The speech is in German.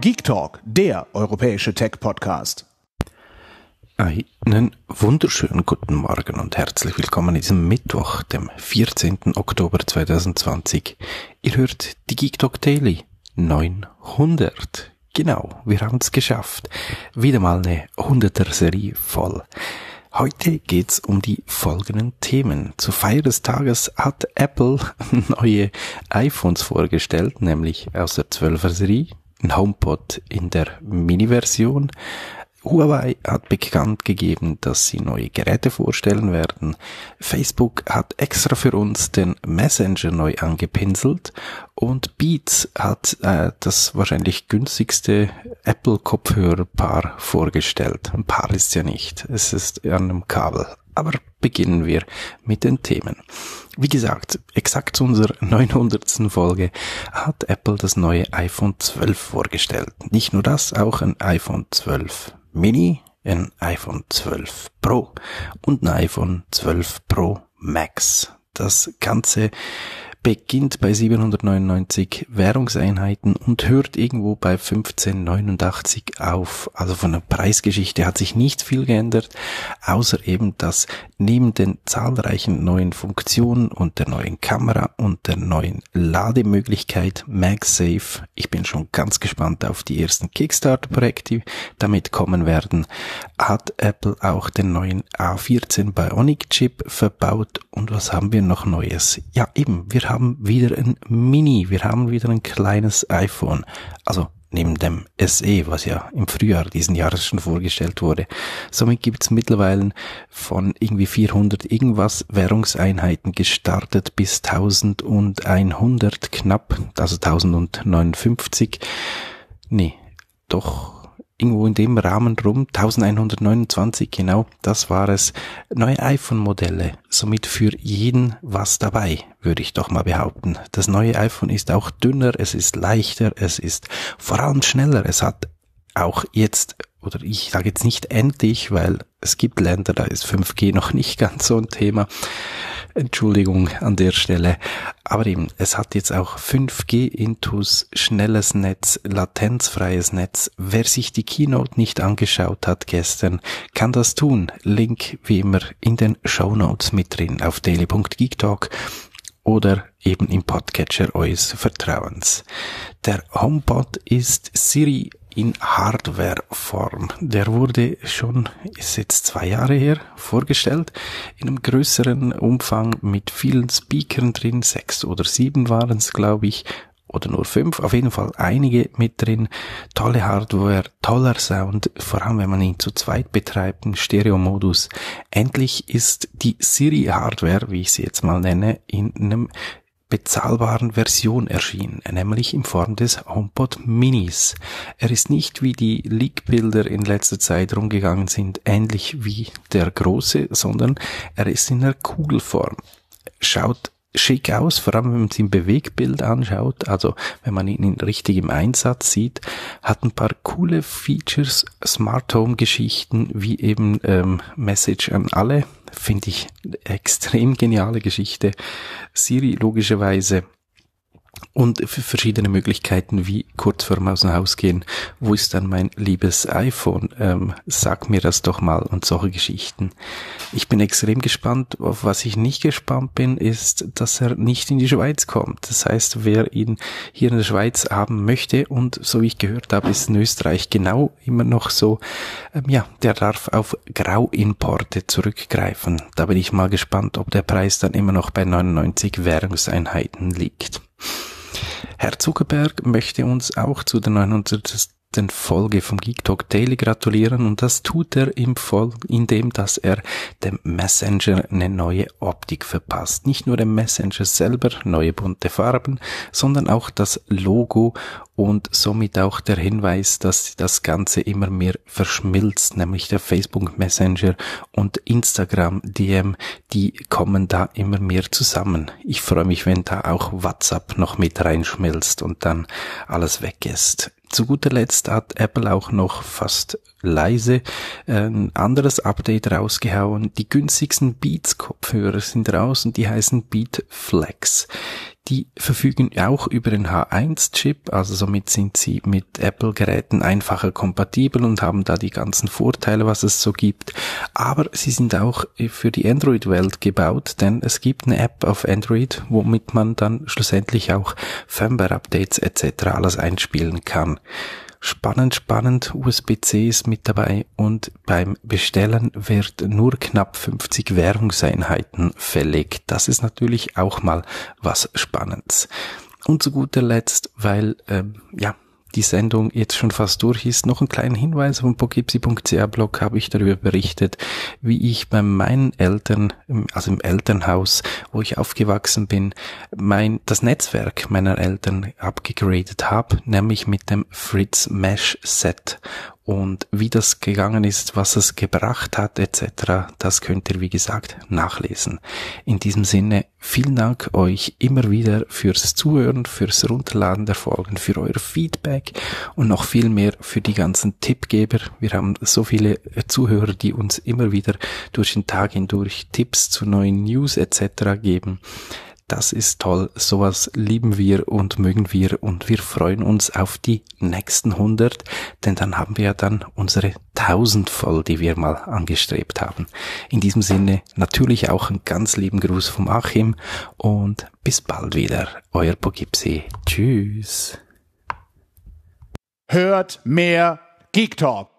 Geek Talk, der europäische Tech-Podcast. Einen wunderschönen guten Morgen und herzlich willkommen an diesem Mittwoch, dem 14. Oktober 2020. Ihr hört die Geek Talk Daily 900. Genau, wir haben es geschafft. Wieder mal eine 100er Serie voll. Heute geht's um die folgenden Themen. Zur Feier des Tages hat Apple neue iPhones vorgestellt, nämlich aus der 12er Serie, ein HomePod in der Mini-Version. Huawei hat bekannt gegeben, dass sie neue Geräte vorstellen werden. Facebook hat extra für uns den Messenger neu angepinselt und Beats hat äh, das wahrscheinlich günstigste Apple Kopfhörerpaar vorgestellt. Ein Paar ist ja nicht, es ist an einem Kabel. Aber beginnen wir mit den Themen. Wie gesagt, exakt zu unserer 900. Folge hat Apple das neue iPhone 12 vorgestellt. Nicht nur das, auch ein iPhone 12 Mini, ein iPhone 12 Pro und ein iPhone 12 Pro Max. Das Ganze beginnt bei 799 Währungseinheiten und hört irgendwo bei 1589 auf. Also von der Preisgeschichte hat sich nicht viel geändert, außer eben, dass neben den zahlreichen neuen Funktionen und der neuen Kamera und der neuen Lademöglichkeit MagSafe, ich bin schon ganz gespannt auf die ersten Kickstarter-Projekte, die damit kommen werden, hat Apple auch den neuen A14 Bionic Chip verbaut. Und was haben wir noch Neues? Ja, eben, wir haben wieder ein Mini, wir haben wieder ein kleines iPhone. Also neben dem SE, was ja im Frühjahr diesen Jahres schon vorgestellt wurde. Somit gibt's mittlerweile von irgendwie 400 irgendwas Währungseinheiten gestartet bis 1100 knapp, also 1059. Nee, doch irgendwo in dem Rahmen rum, 1129 genau, das war es, neue iPhone-Modelle, somit für jeden was dabei, würde ich doch mal behaupten. Das neue iPhone ist auch dünner, es ist leichter, es ist vor allem schneller, es hat auch jetzt, oder ich sage jetzt nicht endlich, weil es gibt Länder, da ist 5G noch nicht ganz so ein Thema, Entschuldigung an der Stelle. Aber eben, es hat jetzt auch 5G Intus, schnelles Netz, latenzfreies Netz. Wer sich die Keynote nicht angeschaut hat gestern, kann das tun. Link wie immer in den Show Notes mit drin auf daily.geektalk oder eben im Podcatcher eures Vertrauens. Der HomePod ist Siri in Hardware-Form. Der wurde schon, ist jetzt zwei Jahre her, vorgestellt, in einem größeren Umfang mit vielen Speakern drin, sechs oder sieben waren es, glaube ich, oder nur fünf, auf jeden Fall einige mit drin, tolle Hardware, toller Sound, vor allem wenn man ihn zu zweit betreibt, im Stereo-Modus. Endlich ist die Siri-Hardware, wie ich sie jetzt mal nenne, in einem bezahlbaren Version erschienen, nämlich in Form des HomePod Minis. Er ist nicht wie die Leak-Bilder in letzter Zeit rumgegangen sind, ähnlich wie der große, sondern er ist in der Kugelform. Schaut schick aus, vor allem wenn man es im Bewegbild anschaut, also wenn man ihn richtig im Einsatz sieht, hat ein paar coole Features, Smart Home Geschichten, wie eben ähm, Message an alle, finde ich extrem geniale Geschichte. Siri logischerweise und verschiedene Möglichkeiten wie kurz aus dem Haus gehen. Wo ist dann mein liebes iPhone? Ähm, sag mir das doch mal und solche Geschichten. Ich bin extrem gespannt. Auf was ich nicht gespannt bin, ist, dass er nicht in die Schweiz kommt. Das heißt, wer ihn hier in der Schweiz haben möchte und so wie ich gehört habe, ist in Österreich genau immer noch so, ähm, ja, der darf auf Grauimporte zurückgreifen. Da bin ich mal gespannt, ob der Preis dann immer noch bei 99 Währungseinheiten liegt. Herr Zuckerberg möchte uns auch zu der 900 Folge vom Geek Talk Daily gratulieren und das tut er im Voll, indem dass er dem Messenger eine neue Optik verpasst. Nicht nur dem Messenger selber neue bunte Farben, sondern auch das Logo und somit auch der Hinweis, dass das Ganze immer mehr verschmilzt, nämlich der Facebook Messenger und Instagram DM, die kommen da immer mehr zusammen. Ich freue mich, wenn da auch WhatsApp noch mit reinschmilzt und dann alles weg ist. Zu guter Letzt hat Apple auch noch fast leise. Ein anderes Update rausgehauen. Die günstigsten Beats Kopfhörer sind raus und die heißen Beat Flex. Die verfügen auch über den H1-Chip, also somit sind sie mit Apple-Geräten einfacher kompatibel und haben da die ganzen Vorteile, was es so gibt. Aber sie sind auch für die Android-Welt gebaut, denn es gibt eine App auf Android, womit man dann schlussendlich auch Firmware-Updates etc. alles einspielen kann. Spannend, spannend, USB-C ist mit dabei und beim Bestellen wird nur knapp 50 Währungseinheiten fällig. Das ist natürlich auch mal was Spannendes. Und zu guter Letzt, weil ähm, ja die Sendung jetzt schon fast durch ist, noch einen kleinen Hinweis auf dem pogipsi.ca Blog habe ich darüber berichtet, wie ich bei meinen Eltern, also im Elternhaus, wo ich aufgewachsen bin, mein, das Netzwerk meiner Eltern abgegradet habe, nämlich mit dem Fritz Mesh Set und wie das gegangen ist, was es gebracht hat etc., das könnt ihr wie gesagt nachlesen. In diesem Sinne vielen Dank euch immer wieder fürs Zuhören, fürs Runterladen der Folgen, für euer Feedback und noch viel mehr für die ganzen Tippgeber. Wir haben so viele Zuhörer, die uns immer wieder durch den Tag hindurch Tipps zu neuen News etc. geben. Das ist toll. Sowas lieben wir und mögen wir und wir freuen uns auf die nächsten 100, denn dann haben wir ja dann unsere 1000 voll, die wir mal angestrebt haben. In diesem Sinne natürlich auch einen ganz lieben Gruß vom Achim und bis bald wieder. Euer Pogipsi. Tschüss. Hört mehr Geek Talk.